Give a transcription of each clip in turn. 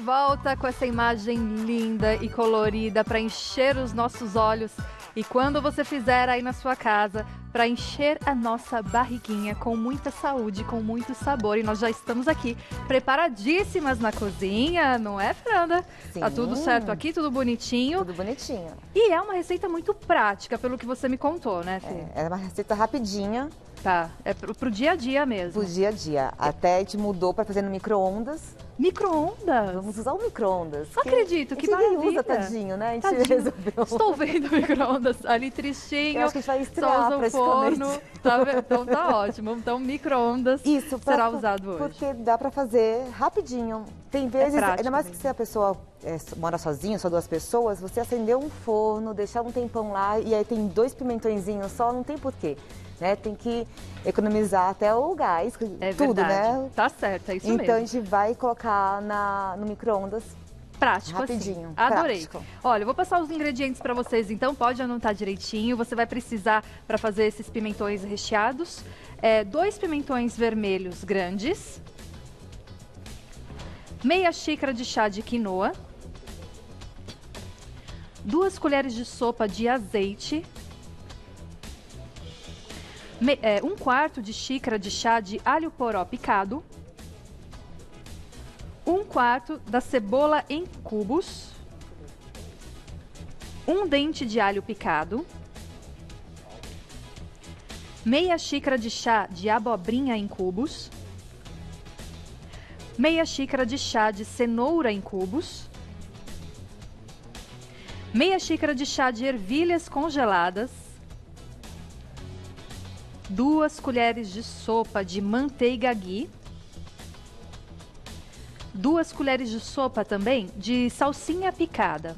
volta com essa imagem linda e colorida para encher os nossos olhos. E quando você fizer aí na sua casa, para encher a nossa barriguinha com muita saúde, com muito sabor. E nós já estamos aqui preparadíssimas na cozinha, não é, Fernanda? Sim. Tá tudo certo aqui, tudo bonitinho. Tudo bonitinho. E é uma receita muito prática, pelo que você me contou, né, Fê? É, é uma receita rapidinha, Tá, é pro, pro dia a dia mesmo. pro dia a dia. Até a gente mudou para fazer no micro-ondas. Micro-ondas? Vamos usar o micro-ondas. Não acredito, que a gente maravilha. usa, tadinho, né? A gente Tadinho. resolveu. Estou vendo o micro-ondas ali tristinho. Eu acho que a gente vai Só estrear usa o praticamente. forno. Tá, então tá ótimo. Então, micro-ondas será usado hoje. Porque dá pra fazer rapidinho. Tem vezes, prático ainda mais que se a pessoa é, mora sozinha, só duas pessoas, você acender um forno, deixar um tempão lá e aí tem dois pimentõezinhos só, não tem porquê. Né? Tem que economizar até o gás, É tudo, verdade. né? Tá certo, é isso então a mesmo. gente vai colocar na, no micro-ondas. Prático rapidinho, assim. Adorei. prático. Olha, eu vou passar os ingredientes para vocês, então pode anotar direitinho. Você vai precisar para fazer esses pimentões recheados, é, dois pimentões vermelhos grandes, meia xícara de chá de quinoa, duas colheres de sopa de azeite, me- é, um quarto de xícara de chá de alho poró picado, um quarto da cebola em cubos, um dente de alho picado, meia xícara de chá de abobrinha em cubos, meia xícara de chá de cenoura em cubos, meia xícara de chá de ervilhas congeladas, duas colheres de sopa de manteiga ghee, duas colheres de sopa também de salsinha picada,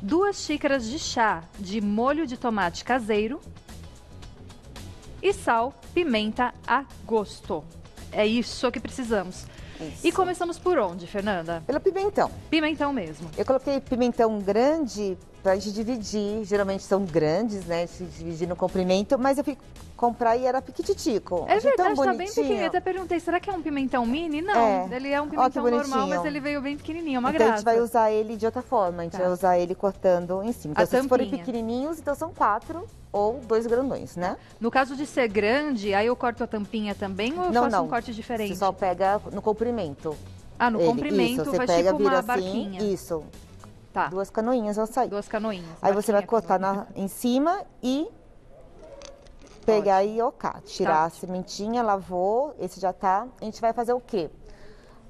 duas xícaras de chá de molho de tomate caseiro e sal, pimenta a gosto. É isso que precisamos. Isso. E começamos por onde, Fernanda? Pelo pimentão. Pimentão mesmo. Eu coloquei pimentão grande pra gente dividir. Geralmente são grandes, né? Se dividir no comprimento, mas eu fui comprar e era piquititico. É Achei tão verdade, tá bem pequenininho. Eu até perguntei, será que é um pimentão mini? Não, É. ele é um Ó, pimentão normal, mas ele veio bem pequenininho, uma então a graça. gente vai usar ele de outra forma, a gente Tá. vai usar ele cortando em cima. Então, A se forem tampinha. pequenininhos, então são quatro ou dois grandões, né? No caso de ser grande, aí eu corto a tampinha também ou eu não, faço não. um corte diferente? Você só pega no comprimento. Ah, no ele. comprimento Isso, você faz pega, tipo vira uma assim, barquinha. isso. Tá, Duas canoinhas vão sair. duas canoinhas. Aí você vai cortar na, em cima e pegar e ocar. Tirar Tá. a sementinha, lavou, esse já tá. A gente vai fazer o quê?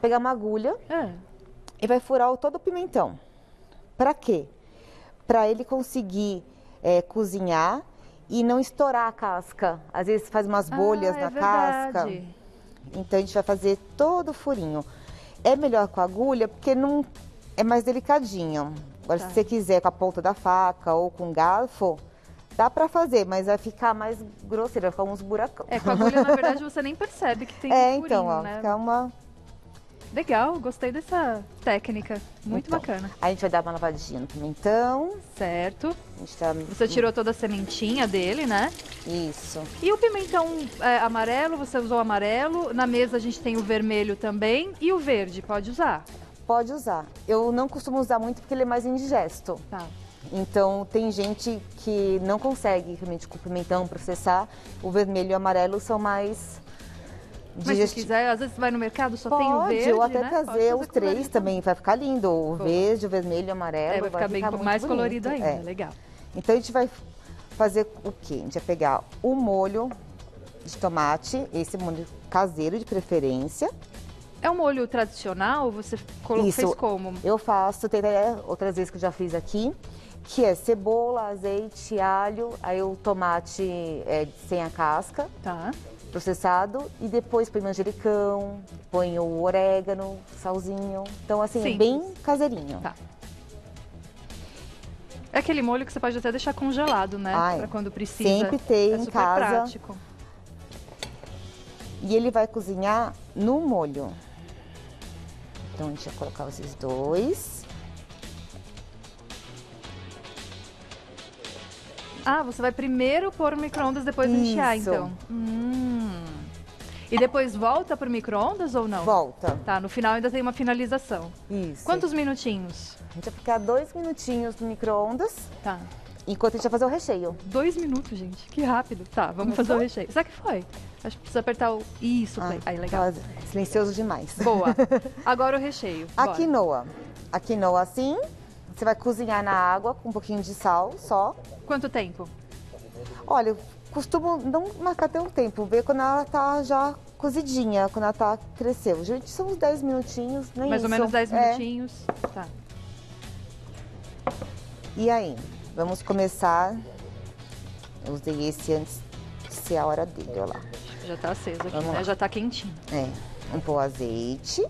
Pegar uma agulha É. e vai furar o- todo o pimentão. Pra quê? Pra ele conseguir é, cozinhar e não estourar a casca. Às vezes faz umas bolhas ah, na é casca. Então a gente vai fazer todo o furinho. É melhor com a agulha porque não é mais delicadinho. Agora, Tá. se você quiser com a ponta da faca ou com garfo, dá pra fazer, mas vai ficar mais grosseiro, vai ficar uns buracão. É, com a agulha, na verdade, você nem percebe que tem É, um furinho, então, ó, né? fica uma. Legal, gostei dessa técnica. Muito Então, bacana. A gente vai dar uma lavadinha no pimentão. Certo. Tá. Você tirou toda a sementinha dele, né? Isso. E o pimentão é, amarelo, você usou amarelo. Na mesa a gente tem o vermelho também. E o verde, pode usar? Pode usar. Eu não costumo usar muito porque ele é mais indigesto. Tá. Então, tem gente que não consegue realmente com o pimentão processar. O vermelho e o amarelo são mais Mas se quiser, às vezes vai no mercado, só tem o Pode, verde, ou até né? Pode trazer fazer os três também, vai ficar lindo. O Boa. verde, o vermelho e o amarelo. É, vai ficar bem muito mais bonito. colorido ainda, É. legal. Então a gente vai fazer o quê? A gente vai pegar o molho de tomate, esse molho caseiro de preferência. É um molho tradicional? Você colo- Isso. fez como? Eu faço, tem até outras vezes que eu já fiz aqui, que é cebola, azeite, alho, aí o tomate é, sem a casca, Tá. processado, e depois põe manjericão, põe o orégano, salzinho. Então assim, é Simples. bem caseirinho. Tá. É aquele molho que você pode até deixar congelado, né? Ai, pra quando precisa. sempre tem é em casa. prático. E ele vai cozinhar no molho. Então a gente vai colocar esses dois. Ah, você vai primeiro pôr no micro-ondas, depois Isso. então. Hum. E depois volta pro micro-ondas ou não? Volta. Tá, no final ainda tem uma finalização. Isso. Quantos minutinhos? A gente vai ficar dois minutinhos no micro-ondas, Tá. Enquanto a gente vai fazer o recheio. Dois minutos, gente. Que rápido. Tá, vamos fazer o recheio. Será que foi? Acho que precisa apertar o. Isso, play. Aí, legal. tá Silencioso demais. Boa. Agora o recheio. A Bora. quinoa. A quinoa assim, você vai cozinhar na água com um pouquinho de sal só. Quanto tempo? Olha, eu costumo não marcar até um tempo, ver quando ela tá já cozidinha, quando ela tá cresceu. Gente, são uns 10 minutinhos, nem Mais ou isso. menos 10 É. minutinhos. Tá. E aí, vamos começar. Eu usei esse antes de ser a hora dele, olha lá. Já tá aceso aqui, Vamos né? lá. Já tá quentinho. É, vamos pôr azeite.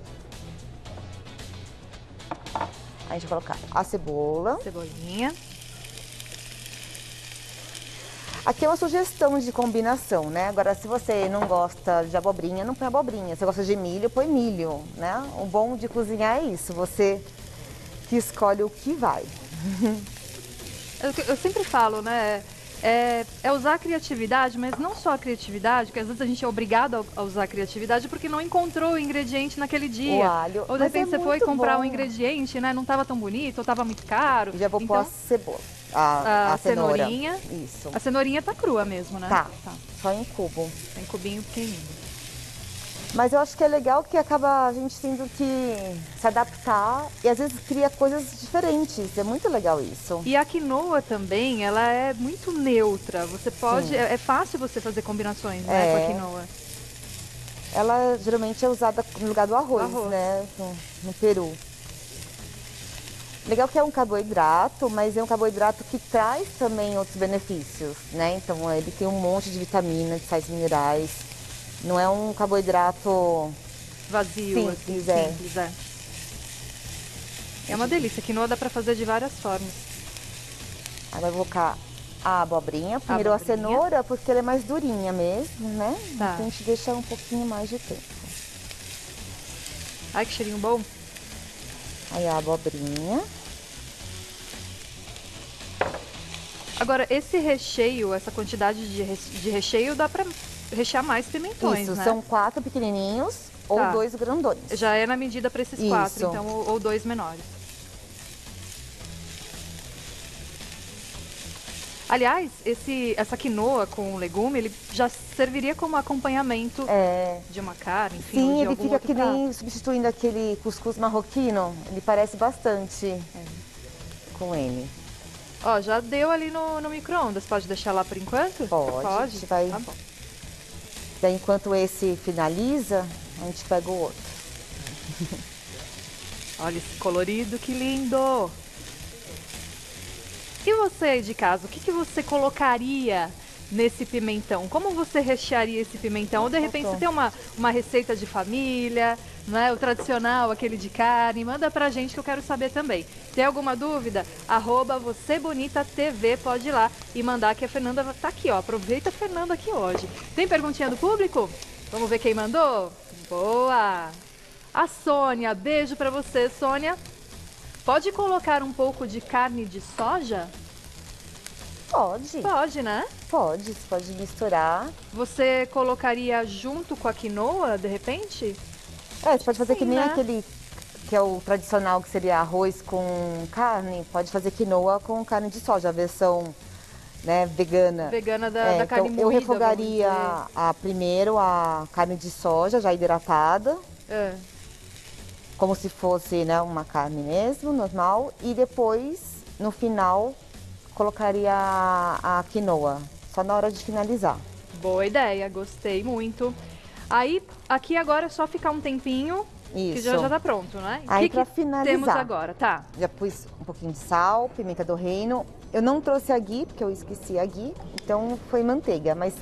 Aí a gente vai colocar a cebola. Cebolinha. Aqui é uma sugestão de combinação, né? Agora, se você não gosta de abobrinha, não põe abobrinha. Se você gosta de milho, põe milho, né? O bom de cozinhar é isso, você que escolhe o que vai. Eu, eu sempre falo, né? É, é usar a criatividade, mas não só a criatividade, porque às vezes a gente é obrigado a, a usar a criatividade porque não encontrou o ingrediente naquele dia. O alho. Ou de Mas repente é você foi comprar um bom. ingrediente, né? Não estava tão bonito, ou estava muito caro. Já vou pôr então, a cebola. A, a a cenourinha. Isso. A cenourinha tá crua mesmo, né? Tá. Só em cubo. Tem cubinho pequenininho. Mas eu acho que é legal que acaba a gente tendo que se adaptar e às vezes cria coisas diferentes. É muito legal isso. E a quinoa também, ela é muito neutra. Você pode. É, é fácil você fazer combinações, né, É. com a quinoa. Ela geralmente é usada no lugar do arroz, Arroz. né? No, no Peru. Legal que é um carboidrato, mas é um carboidrato que traz também outros benefícios, né? Então ele tem um monte de vitamina, de sais minerais. Não é um carboidrato Vazio, Simples, assim, é. simples, é. É uma delícia. Quinoa dá pra fazer de várias formas. Agora eu vou colocar a abobrinha. Primeiro a abobrinha. cenoura, porque ela é mais durinha mesmo, né? Tá. Então a gente deixa um pouquinho mais de tempo. Ai, que cheirinho bom. Aí a abobrinha. Agora, esse recheio, essa quantidade de, re- de recheio, dá pra rechear mais pimentões, Isso, né? são quatro pequenininhos ou Tá. dois grandões. Já é na medida pra esses Isso. quatro, então, ou, ou dois menores. Aliás, esse, essa quinoa com legume, ele já serviria como acompanhamento É, de uma carne, enfim, sim, ele fica que prato. nem substituindo aquele cuscuz marroquino. Ele parece bastante É. com ele. Ó, já deu ali no, no micro-ondas. Pode deixar lá por enquanto? Pode, a Pode? gente vai- Tá bom. Daí enquanto esse finaliza, a gente pega o outro. Olha esse colorido, que lindo! E você aí de casa, o que, que você colocaria nesse pimentão? Como você rechearia esse pimentão? Ou de repente você tem uma, uma receita de família, né? o tradicional, aquele de carne? Manda pra gente que eu quero saber também. Tem alguma dúvida? Arroba você bonita TV, pode ir lá e mandar que a Fernanda tá aqui, ó. Aproveita a Fernanda aqui hoje. Tem perguntinha do público? Vamos ver quem mandou? Boa! A Sônia, beijo pra você, Sônia. Pode colocar um pouco de carne de soja? Pode, Pode, né? pode, você pode misturar. Você colocaria junto com a quinoa, de repente? É, você pode fazer Sim, que nem né? aquele que é o tradicional, que seria arroz com carne. Pode fazer quinoa com carne de soja, a versão né, vegana. Vegana da, É, da carne então, eu moída, refogaria vamos a, primeiro a carne de soja já hidratada. É. como se fosse né, uma carne mesmo, normal, e depois, no final, colocaria a, a quinoa, só na hora de finalizar. Boa ideia, gostei muito. Aí, aqui agora é só ficar um tempinho, que Isso. já, já tá pronto, né? Aí que, pra que finalizar. temos agora? Tá. Já pus um pouquinho de sal, pimenta do reino. Eu não trouxe a ghee, porque eu esqueci a ghee, então foi manteiga, mas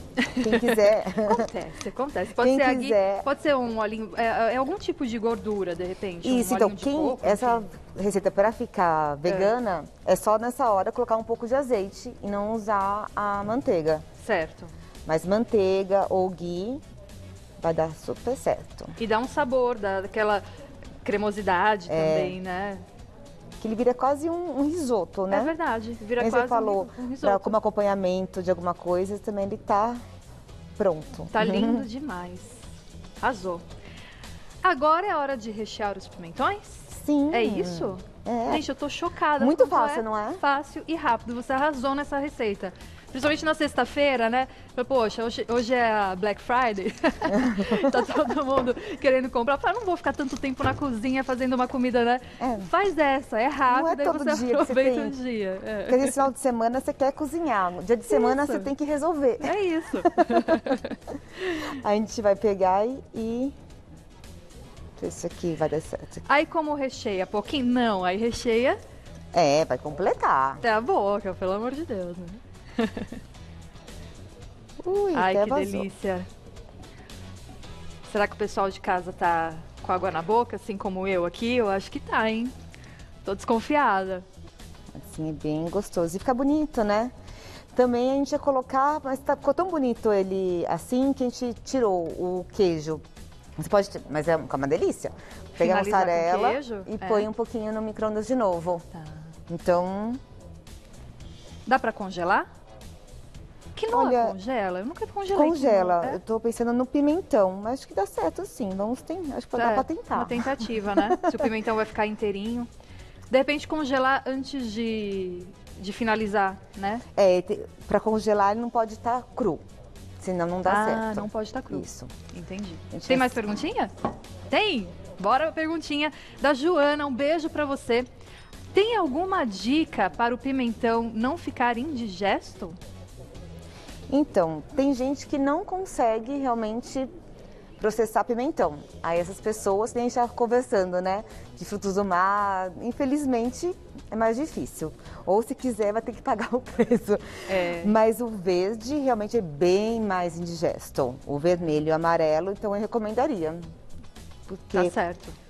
quem quiser... Acontece, acontece. Pode Quem ser quiser. pode ser um olhinho, é, é algum tipo de gordura, de repente. um Isso, então, olhinho de quem, coco, essa enfim. Receita para ficar vegana, é. só nessa hora colocar um pouco de azeite e não usar a manteiga. Certo. Mas manteiga ou ghee vai dar super certo. E dá um sabor, dá aquela cremosidade É. também, né? Que ele vira quase um, um risoto, né? É verdade, vira Nem quase você falou, um, um pra- risoto. como acompanhamento de alguma coisa, também ele tá pronto. Tá lindo demais. Arrasou. Agora é hora de rechear os pimentões? Sim. É isso? É. Gente, eu tô chocada. Muito fácil, não é? Fácil e rápido. Você arrasou nessa receita. Principalmente na sexta-feira, né? Poxa, hoje, hoje é a Black Friday. tá todo mundo querendo comprar. Falei, não vou ficar tanto tempo na cozinha fazendo uma comida, né? É. Faz essa, é rápido, aí todo você dia que você tem. o dia. É. Porque esse final de semana você quer cozinhar. No dia de semana Isso. você tem que resolver. É isso. A gente vai pegar e. e... Esse aqui vai dar certo. Aí como recheia? Pouquinho? Não, aí recheia É, vai completar. até a boca, pelo amor de Deus, né? Ui, Ai, que vazou. delícia. Será que o pessoal de casa tá com água na boca, assim como eu aqui? Eu acho que tá, hein? Tô desconfiada. Assim é bem gostoso. E fica bonito, né? Também a gente ia colocar, mas tá, ficou tão bonito ele assim que a gente tirou o queijo. Você pode, mas é uma delícia. Pega a mussarela queijo? e É. põe um pouquinho no micro-ondas de novo. Tá. Então, Dá pra congelar? Que não Olha, congela? Eu nunca congelei. congela. quinoa. Eu tô pensando no pimentão, mas acho que dá certo sim. Vamos tentar. Acho que É, dar pra tentar. Uma tentativa, né? Se o pimentão vai ficar inteirinho. De repente congelar antes de, de finalizar, né? É, pra congelar ele não pode estar cru. Senão não dá ah, certo. não pode estar cru. Isso. Entendi. Gente, Tem mais perguntinha? Tem! Bora pra perguntinha da Joana. Um beijo pra você. Tem alguma dica para o pimentão não ficar indigesto? Então, tem gente que não consegue realmente processar pimentão. Aí essas pessoas, gente já conversando, né? De frutos do mar, infelizmente é mais difícil. Ou se quiser, vai ter que pagar o preço. É. Mas o verde realmente é bem mais indigesto. O vermelho e o amarelo, então eu recomendaria. Porque, Tá certo.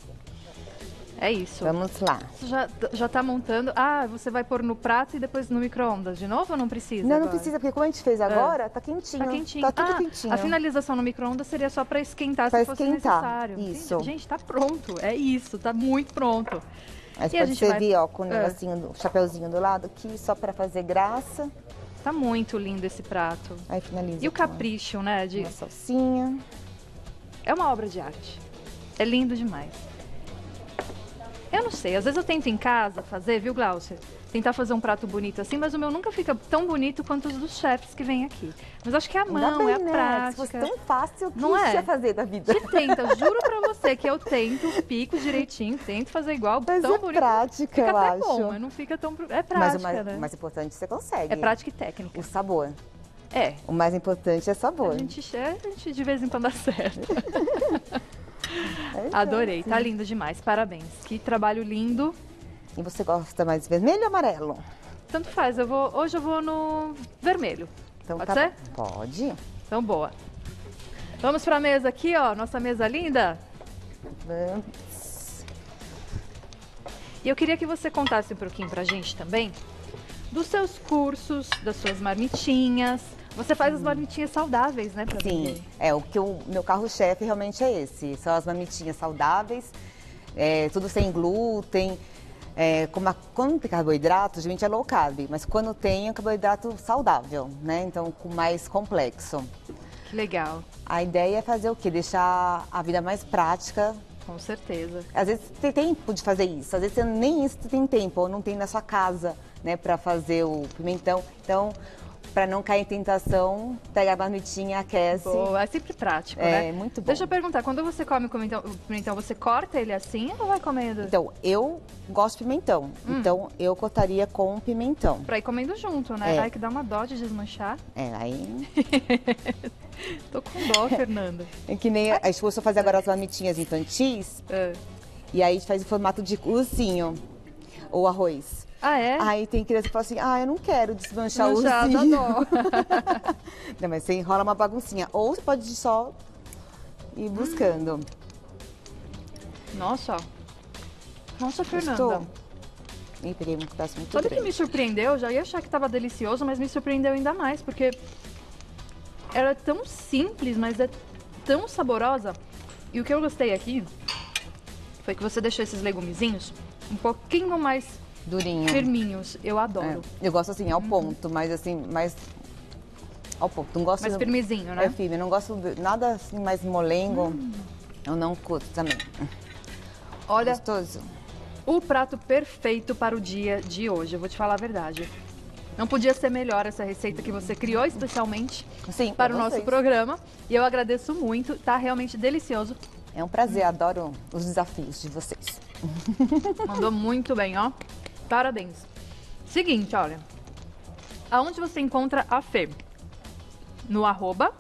É isso. vamos lá. Você já, já tá montando. Ah, você vai pôr no prato e depois no micro-ondas de novo ou não precisa? Não, não agora? precisa, porque como a gente fez agora, tá quentinho. Tá quentinho. Tá tudo ah, quentinho. A finalização no micro-ondas seria só para esquentar Pra se fosse esquentar, necessário. isso. Entendi. Gente, tá pronto. É isso, tá muito pronto. Você E a pode gente vai- servir, ó, com o É. negocinho, do- o chapeuzinho do lado aqui, só pra fazer graça. Tá muito lindo esse prato. Aí finaliza E o capricho, né? De... uma salsinha. É uma obra de arte. É lindo demais. Eu não sei, às vezes eu tento em casa fazer, viu, Glaucia? Tentar fazer um prato bonito assim, mas o meu nunca fica tão bonito quanto os dos chefes que vêm aqui. Mas acho que é a mão, bem, é a né? Se prática. fosse tão fácil, que Não é? ia fazer da vida? Te tenta, juro pra você que eu tento, pico direitinho, tento fazer igual, Mas tão é bonito. prática, Fica eu até acho. bom, mas não fica tão... É Mas prática, o mais, né? o mais importante você consegue. É prática e técnica. O sabor. É. O mais importante é sabor. A gente, a gente de vez em quando acerta. É, Adorei, tá lindo demais, parabéns. Que trabalho lindo. E você gosta mais vermelho ou amarelo? Tanto faz, eu vou, hoje eu vou no vermelho. Então Pode tá ser? bom. Pode. Então, boa. Vamos pra mesa aqui, ó, nossa mesa linda. Vamos. E eu queria que você contasse um pouquinho pra gente também dos seus cursos, das suas marmitinhas. Você faz as marmitinhas saudáveis, né, Sim, vender? é o que o meu carro-chefe realmente é esse. São as mamitinhas saudáveis, é, tudo sem glúten. É, como a- quando tem carboidrato, geralmente é low carb, mas quando tem é carboidrato saudável, né? Então, com mais complexo. Que legal, A ideia é fazer o quê? Deixar a vida mais prática. com certeza. Às vezes você tem tempo de fazer isso, às vezes você nem isso tem tempo, ou não tem na sua casa, né, para fazer o pimentão. Então, para não cair em tentação, pega a marmitinha, aquece. Boa, é sempre prático, É, né? muito bom. Deixa eu perguntar, quando você come o pimentão, o pimentão, você corta ele assim ou vai comendo? Então, eu gosto de pimentão. Hum. Então, eu cortaria com pimentão. Pra ir comendo junto, né? É. Ai, que dá uma dó de desmanchar. É, aí. Tô com dó, Fernanda. É que nem a esposa fazer agora as marmitinhas infantis. É. E aí a gente faz em formato de ursinho. Ou arroz. Ah, é? Aí tem criança que fala assim: ah, eu não quero desmanchar o dá ursinho. não, mas você enrola uma baguncinha. Ou você pode só ir buscando. Nossa. Nossa, Fernanda. Gostou? Ih, peguei um pedaço muito Sabe o que me surpreendeu? Já ia achar que tava delicioso, mas me surpreendeu ainda mais, porque era tão simples, mas é tão saborosa. E o que eu gostei aqui foi que você deixou esses legumezinhos um pouquinho mais Durinho. firminhos. Eu É, adoro. eu gosto assim, ao ponto, mas assim, mais ao ponto. Não gosto Mais firmezinho, né? É firme, não gosto de nada assim mais molengo. Eu não curto também. Olha, Gostoso. o prato perfeito para o dia de hoje. Eu vou te falar a verdade. Não podia ser melhor essa receita que você criou especialmente Sim, para o nosso vocês. programa. E eu agradeço muito, tá realmente delicioso. É um prazer, adoro os desafios de vocês. Mandou muito bem, ó. Parabéns. Seguinte, olha. Aonde você encontra a Fê? No arroba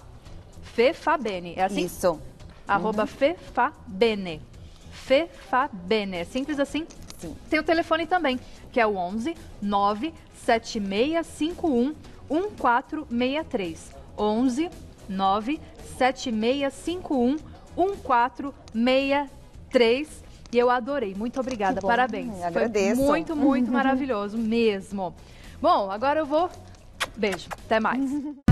Fefabene. É assim? Isso. Arroba Fefabene. Fefabene. É simples assim? Sim. Tem o telefone também, que é o 11 97651 1463. 11 97651 1463. E eu adorei. Muito obrigada. Bom. Parabéns. Agradeço. Foi muito, muito maravilhoso mesmo. Bom, agora eu vou. Beijo. Até mais.